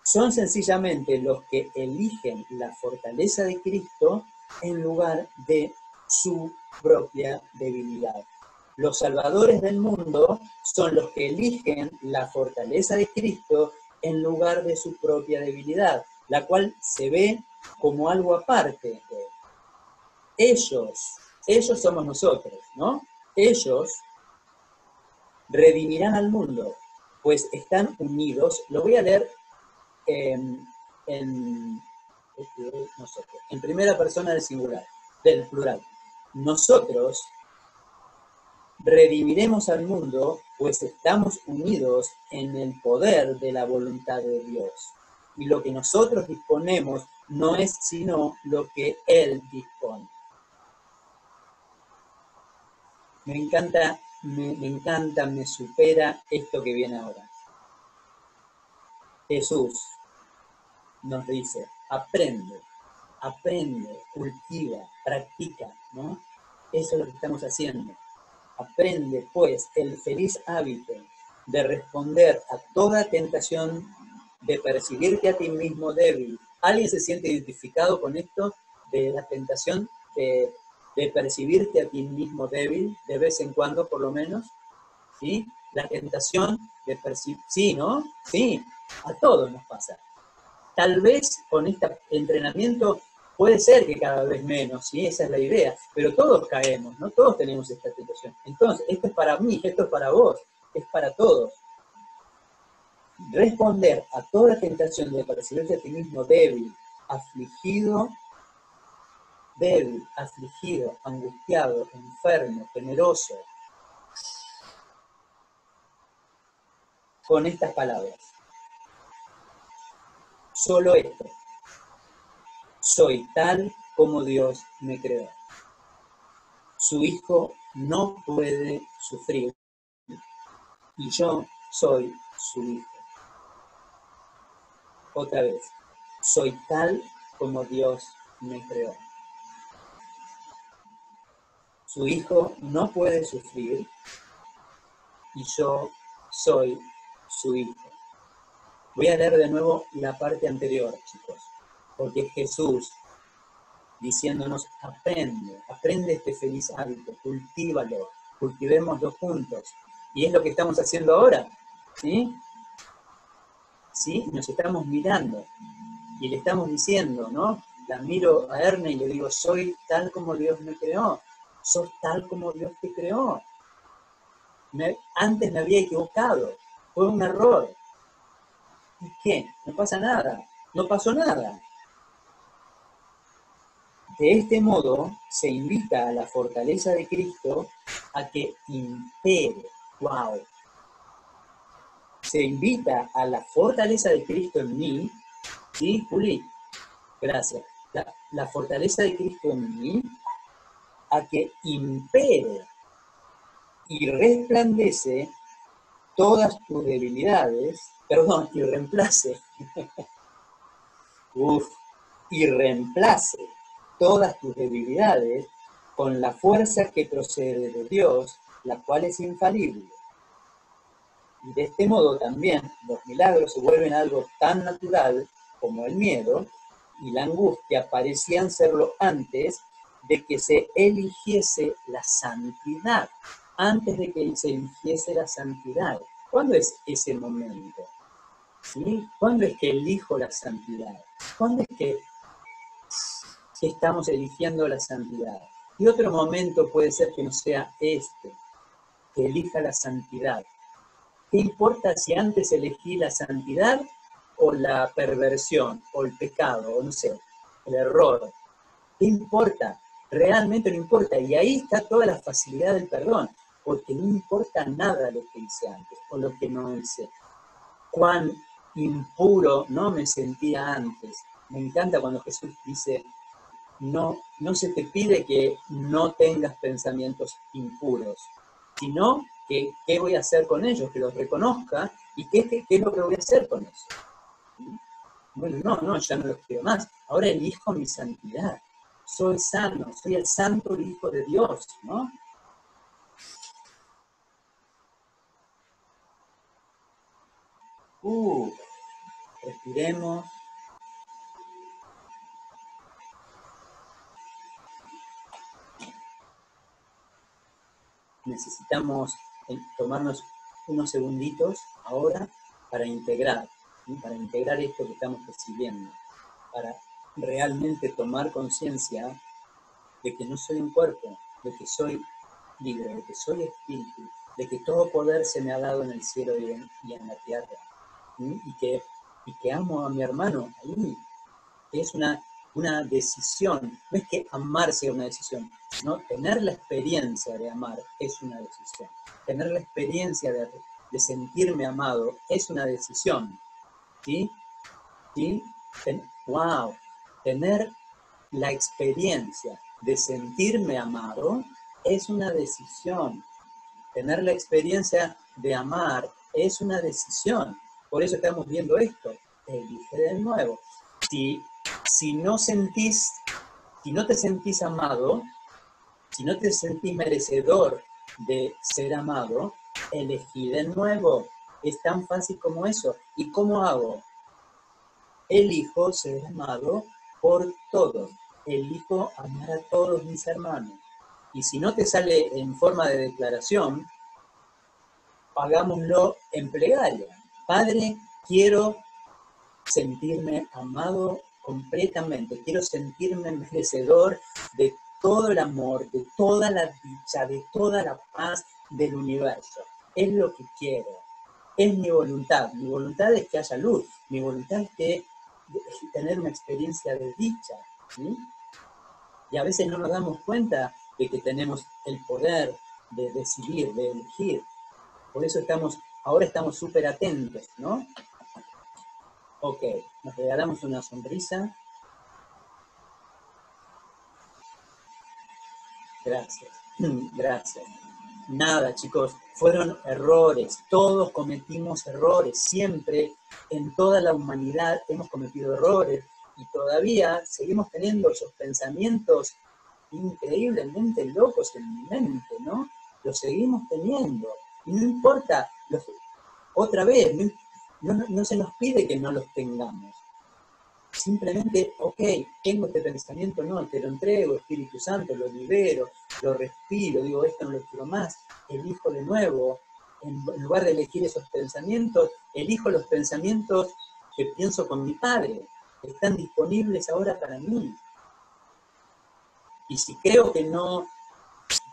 son sencillamente los que eligen la fortaleza de Cristo en lugar de su propia debilidad. Los salvadores del mundo son los que eligen la fortaleza de Cristo en lugar de su propia debilidad, la cual se ve como algo aparte de él ellos, ellos somos nosotros, ¿no? Ellos redimirán al mundo, pues están unidos. Lo voy a leer en, en, en primera persona del singular, del plural. Nosotros redimiremos al mundo, pues estamos unidos en el poder de la voluntad de Dios. Y lo que nosotros disponemos no es sino lo que Él dispone. Me encanta, me, encanta, me supera esto que viene ahora. Jesús nos dice, aprende, aprende, cultiva, practica, ¿no? Eso es lo que estamos haciendo. Aprende, pues, el feliz hábito de responder a toda tentación de percibirte a ti mismo débil. ¿Alguien se siente identificado con esto de la tentación de, de percibirte a ti mismo débil, de vez en cuando por lo menos? ¿Sí? La tentación de percibir... Sí, ¿no? Sí, a todos nos pasa. Tal vez con este entrenamiento puede ser que cada vez menos, ¿sí? Esa es la idea, pero todos caemos, ¿no? Todos tenemos esta tentación. Entonces, esto es para mí, esto es para vos, es para todos. Responder a toda tentación de percibirse a ti mismo débil, afligido, débil, afligido, angustiado, enfermo, temeroso, con estas palabras. Solo esto. Soy tal como Dios me creó. Su hijo no puede sufrir y yo soy su hijo. Otra vez, soy tal como Dios me creó. Su hijo no puede sufrir y yo soy su hijo. Voy a leer de nuevo la parte anterior, chicos, porque Jesús diciéndonos, aprende, aprende este feliz hábito, cultívalo, cultivémoslo juntos. Y es lo que estamos haciendo ahora, ¿sí? ¿Sí? Nos estamos mirando y le estamos diciendo, ¿no? La miro a Erne y le digo, soy tal como Dios me creó, sos tal como Dios te creó. antes me había equivocado, fue un error. ¿Y qué? No pasa nada, no pasó nada. De este modo se invita a la fortaleza de Cristo a que impere. ¡Wow! Se invita a la fortaleza de Cristo en mí. ¿Sí, Juli? Gracias. La, la fortaleza de Cristo en mí a que impere y resplandece todas tus debilidades, perdón, y reemplace, uf, y reemplace todas tus debilidades con la fuerza que procede de Dios, la cual es infalible. Y de este modo también los milagros se vuelven algo tan natural como el miedo y la angustia parecían serlo antes de que se eligiese la santidad antes de que se eligiese la santidad. ¿Cuándo es ese momento? ¿Sí? ¿Cuándo es que elijo la santidad? ¿Cuándo es que, estamos eligiendo la santidad? Y otro momento puede ser que no sea este, que elija la santidad. ¿Qué importa si antes elegí la santidad o la perversión o el pecado o no sé, el error? ¿Qué importa? Realmente no importa. Y ahí está toda la facilidad del perdón porque no importa nada lo que hice antes o lo que no hice. Cuán impuro no me sentía antes. Me encanta cuando Jesús dice, no, no se te pide que no tengas pensamientos impuros, sino que qué voy a hacer con ellos, que los reconozca y qué, qué, qué es lo que voy a hacer con eso. Bueno, no, no, ya no los quiero más. Ahora elijo mi santidad. Soy sano, soy el santo Hijo de Dios, ¿no? Uh, respiremos. Necesitamos eh, tomarnos unos segunditos ahora para integrar, para integrar esto que estamos percibiendo, para realmente tomar conciencia de que no soy un cuerpo, de que soy libre, de que soy espíritu, de que todo poder se me ha dado en el cielo y en la tierra y que, y que amo a mi hermano ahí. Es una, una decisión, no es que amar sea una decisión, no, tener la experiencia de amar es una decisión. Tener la experiencia de, de sentirme amado es una decisión. ¿Sí? ¿Sí? wow, tener la experiencia de sentirme amado es una decisión. Tener la experiencia de amar es una decisión. Por eso estamos viendo esto. Elige de nuevo. Si, si no sentís, si no te sentís amado, si no te sentís merecedor de ser amado, elegí de nuevo. Es tan fácil como eso. ¿Y cómo hago? el Hijo será amado por todos. El Hijo amará a todos mis hermanos. Y si no te sale en forma de declaración, hagámoslo en plegaria. Padre, quiero sentirme amado completamente, quiero sentirme merecedor de todo el amor, de toda la dicha, de toda la paz del universo. Es lo que quiero, es mi voluntad. Mi voluntad es que haya luz, mi voluntad es que tener una experiencia de dicha. Y a veces no nos damos cuenta de que tenemos el poder de decidir, de elegir. Por eso estamos, ahora estamos súper atentos, ¿no? Ok, nos regalamos una sonrisa. Gracias, gracias. Nada, chicos, fueron errores, todos cometimos errores, siempre en toda la humanidad hemos cometido errores y todavía seguimos teniendo esos pensamientos increíblemente locos en mi mente, ¿no? Los seguimos teniendo. Y no importa, otra vez, no, se nos pide que no los tengamos. Simplemente, ok, tengo este pensamiento, no, te lo entrego, Espíritu Santo, lo libero, lo respiro, digo, esto no lo quiero más, elijo de nuevo, en lugar de elegir esos pensamientos, elijo los pensamientos que pienso con mi Padre, están disponibles ahora para mí. Y si creo que no,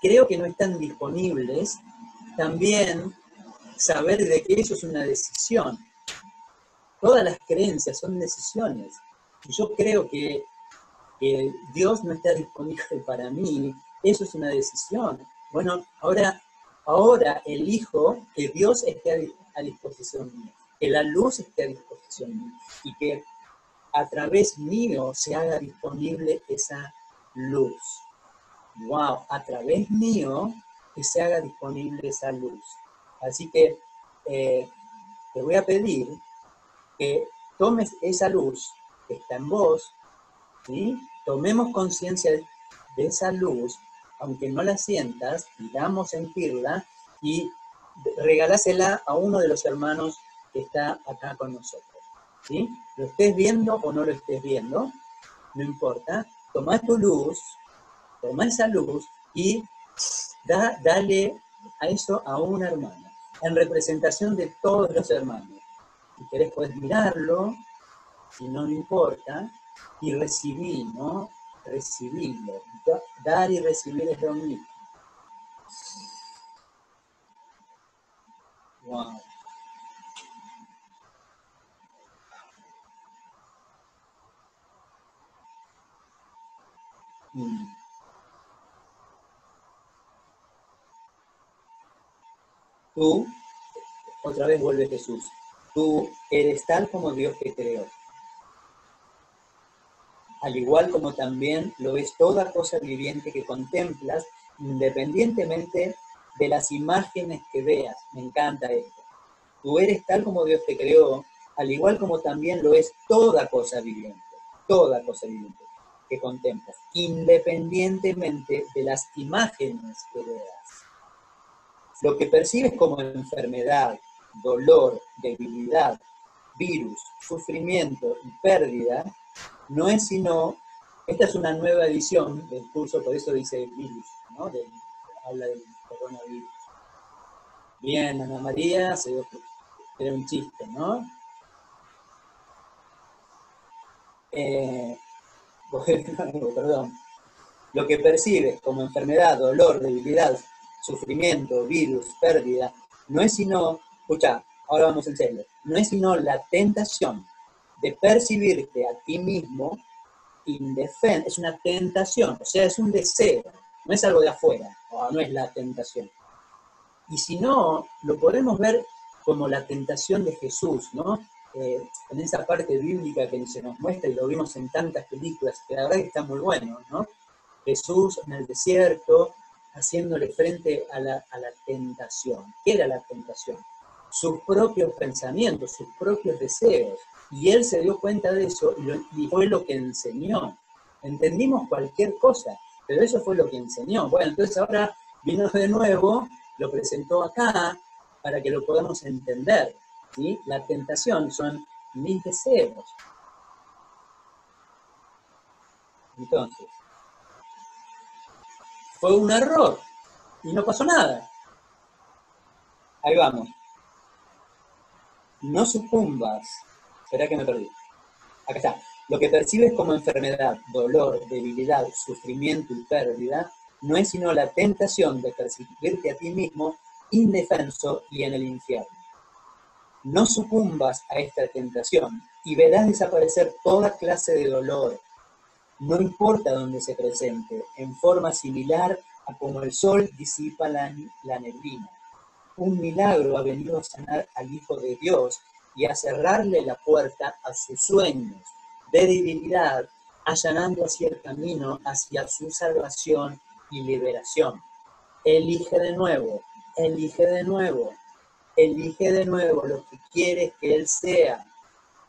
creo que no están disponibles, también saber de que eso es una decisión. Todas las creencias son decisiones. Yo creo que, Dios no está disponible para mí. Eso es una decisión. Bueno, ahora, ahora elijo que Dios esté a, disposición mía, que la luz esté a disposición mía y que a través mío se haga disponible esa luz. Wow, a través mío que se haga disponible esa luz. Así que eh, te voy a pedir que tomes esa luz que está en vos, ¿sí? tomemos conciencia de esa luz, aunque no la sientas, a sentirla y regalásela a uno de los hermanos que está acá con nosotros. ¿sí? Lo estés viendo o no lo estés viendo, no importa, toma tu luz, toma esa luz y da, dale a eso a un hermano, en representación de todos los hermanos. Si querés puedes mirarlo, si no, importa, y recibir, ¿no? Recibirlo. Dar y recibir es lo mismo. Wow. Mm. Tú, otra vez vuelve Jesús, Tú eres tal como Dios te creó. Al igual como también lo es toda cosa viviente que contemplas, independientemente de las imágenes que veas. Me encanta esto. Tú eres tal como Dios te creó, al igual como también lo es toda cosa viviente, toda cosa viviente que contemplas, independientemente de las imágenes que veas. Lo que percibes como enfermedad, dolor, debilidad, virus, sufrimiento y pérdida, no es sino, esta es una nueva edición del curso, por eso dice virus, ¿no? habla del coronavirus. Bien, Ana María, se dio, era un chiste, ¿no? Eh, perdón. Lo que percibes como enfermedad, dolor, debilidad, sufrimiento, virus, pérdida, no es sino escucha, ahora vamos en serio, no es sino la tentación de percibirte a ti mismo indefenso, es una tentación, o sea, es un deseo, no es algo de afuera, no es la tentación. Y si no, lo podemos ver como la tentación de Jesús, ¿no? Eh, en esa parte bíblica que se nos muestra y lo vimos en tantas películas, que la verdad que está muy bueno, ¿no? Jesús en el desierto haciéndole frente a la, a la tentación. ¿Qué era la tentación? sus propios pensamientos, sus propios deseos. Y él se dio cuenta de eso y, fue lo que enseñó. Entendimos cualquier cosa, pero eso fue lo que enseñó. Bueno, entonces ahora vino de nuevo, lo presentó acá para que lo podamos entender. ¿sí? La tentación son mis deseos. Entonces, fue un error y no pasó nada. Ahí vamos. No sucumbas. Espera que me perdí. Acá está. Lo que percibes como enfermedad, dolor, debilidad, sufrimiento y pérdida no es sino la tentación de percibirte a ti mismo indefenso y en el infierno. No sucumbas a esta tentación y verás desaparecer toda clase de dolor, no importa dónde se presente, en forma similar a como el sol disipa la, la neblina. Un milagro ha venido a sanar al Hijo de Dios y a cerrarle la puerta a sus sueños de divinidad, allanando así el camino hacia su salvación y liberación. Elige de nuevo, elige de nuevo, elige de nuevo lo que quieres que Él sea,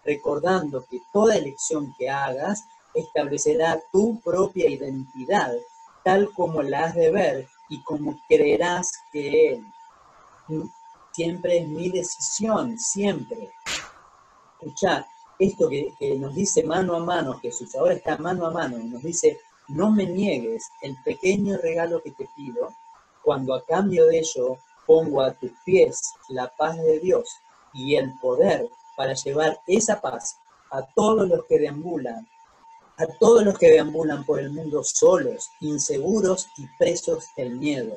recordando que toda elección que hagas establecerá tu propia identidad, tal como la has de ver y como creerás que Él. Siempre es mi decisión, siempre. Escucha, esto que, que, nos dice mano a mano, Jesús ahora está mano a mano y nos dice, no me niegues el pequeño regalo que te pido, cuando a cambio de ello pongo a tus pies la paz de Dios y el poder para llevar esa paz a todos los que deambulan a todos los que deambulan por el mundo solos, inseguros y presos del miedo.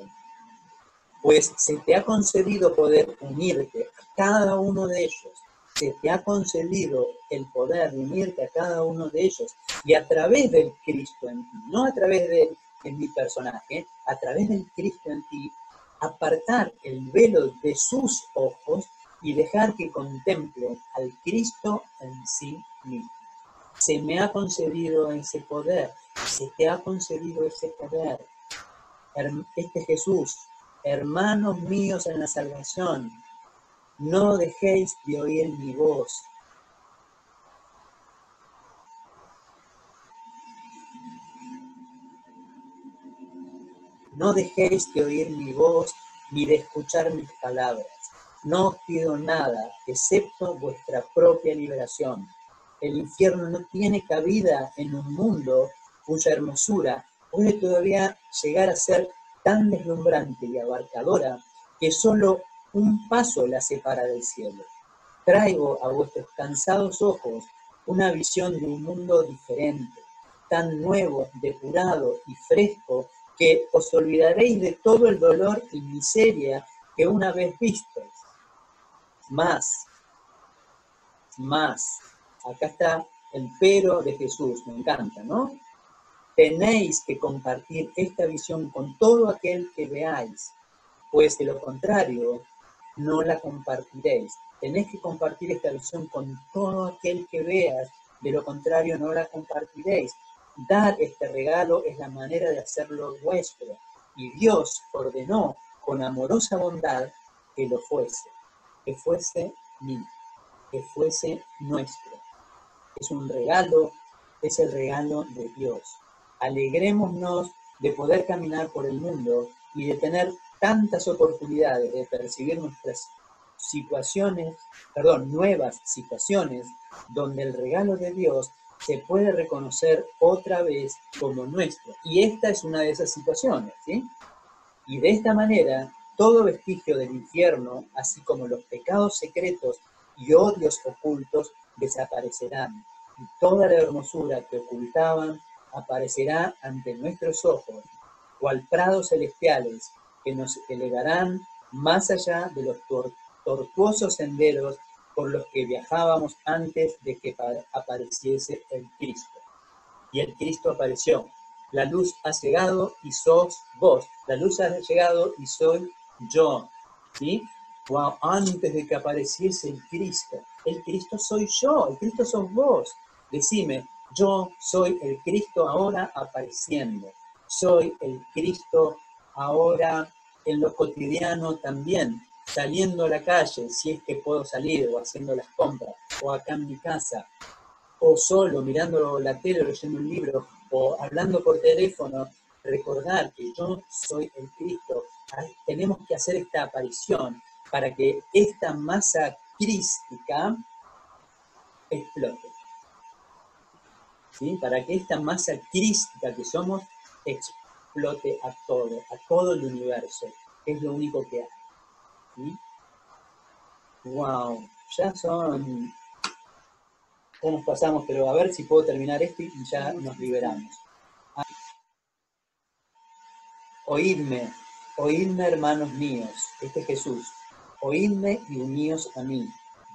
Pues se te ha concedido poder unirte a cada uno de ellos. Se te ha concedido el poder de unirte a cada uno de ellos. Y a través del Cristo en ti, no a través de, mi personaje, a través del Cristo en ti, apartar el velo de sus ojos y dejar que contemple al Cristo en sí mismo se me ha concedido ese poder, se te ha concedido ese poder. Este Jesús, hermanos míos en la salvación, no dejéis de oír mi voz. No dejéis de oír mi voz ni de escuchar mis palabras. No os pido nada excepto vuestra propia liberación el infierno no tiene cabida en un mundo cuya hermosura puede todavía llegar a ser tan deslumbrante y abarcadora que solo un paso la separa del cielo. Traigo a vuestros cansados ojos una visión de un mundo diferente, tan nuevo, depurado y fresco, que os olvidaréis de todo el dolor y miseria que una vez visteis. Más, más, acá está el pero de Jesús, me encanta, ¿no? Tenéis que compartir esta visión con todo aquel que veáis, pues de lo contrario no la compartiréis. Tenéis que compartir esta visión con todo aquel que veas, de lo contrario no la compartiréis. Dar este regalo es la manera de hacerlo vuestro, y Dios ordenó con amorosa bondad que lo fuese, que fuese mío, que fuese nuestro es un regalo, es el regalo de Dios. Alegrémonos de poder caminar por el mundo y de tener tantas oportunidades de percibir nuestras situaciones, perdón, nuevas situaciones donde el regalo de Dios se puede reconocer otra vez como nuestro. Y esta es una de esas situaciones, ¿sí? Y de esta manera, todo vestigio del infierno, así como los pecados secretos y odios ocultos, desaparecerán y toda la hermosura que ocultaban aparecerá ante nuestros ojos, cual prados celestiales que nos elevarán más allá de los tortuosos senderos por los que viajábamos antes de que apareciese el Cristo. Y el Cristo apareció. La luz ha llegado y sos vos. La luz ha llegado y soy yo. ¿Sí? Wow, antes de que apareciese el Cristo. El Cristo soy yo, el Cristo sos vos. Decime, yo soy el Cristo ahora apareciendo. Soy el Cristo ahora en lo cotidiano también, saliendo a la calle, si es que puedo salir, o haciendo las compras, o acá en mi casa, o solo mirando la tele, leyendo un libro, o hablando por teléfono, recordar que yo soy el Cristo. Tenemos que hacer esta aparición para que esta masa crística explote. ¿sí? para que esta masa crística que somos explote a todo, a todo el universo, es lo único que hay. Wow, ya son, ya nos pasamos, pero a ver si puedo terminar esto y ya nos liberamos. Oídme, oídme hermanos míos, este es Jesús, oídme y uníos a mí.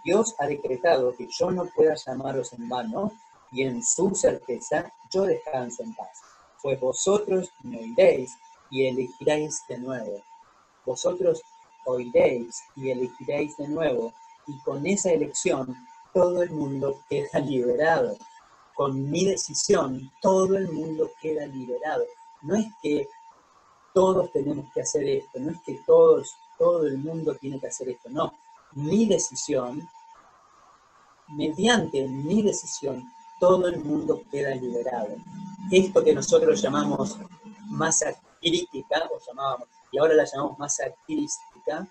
Dios ha decretado que yo no pueda llamaros en vano, y en su certeza yo descanso en paz. Pues vosotros me oiréis y elegiréis de nuevo. Vosotros oiréis y elegiréis de nuevo, y con esa elección todo el mundo queda liberado. Con mi decisión todo el mundo queda liberado. No es que todos tenemos que hacer esto, no es que todos, todo el mundo tiene que hacer esto, no. Mi decisión, mediante mi decisión, todo el mundo queda liberado. Esto que nosotros llamamos masa crítica, o llamábamos, y ahora la llamamos masa crística,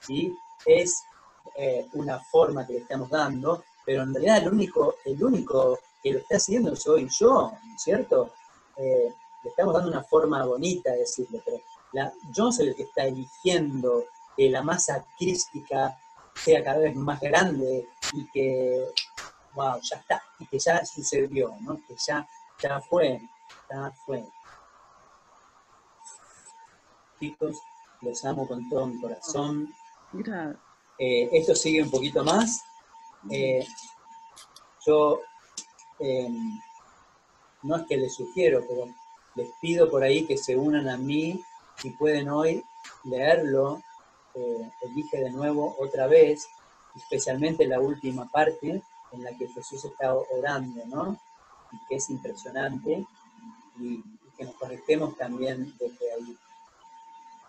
¿sí? es eh, una forma que le estamos dando, pero en realidad el único, el único que lo está haciendo soy yo, ¿no es cierto? Eh, le estamos dando una forma bonita de decirlo, pero la, yo soy el que está eligiendo que la masa crística sea cada vez más grande y que, wow, ya está, y que ya sucedió, ¿no? Que ya, ya fue, ya fue. Chicos, los amo con todo mi corazón. Eh, esto sigue un poquito más. Eh, yo em, no es que les sugiero, pero les pido por ahí que se unan a mí y pueden hoy leerlo, eh, elige de nuevo otra vez, especialmente la última parte en la que Jesús está orando, ¿no? Y que es impresionante y, que nos conectemos también desde ahí.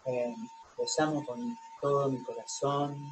Eh, los amo con todo mi corazón,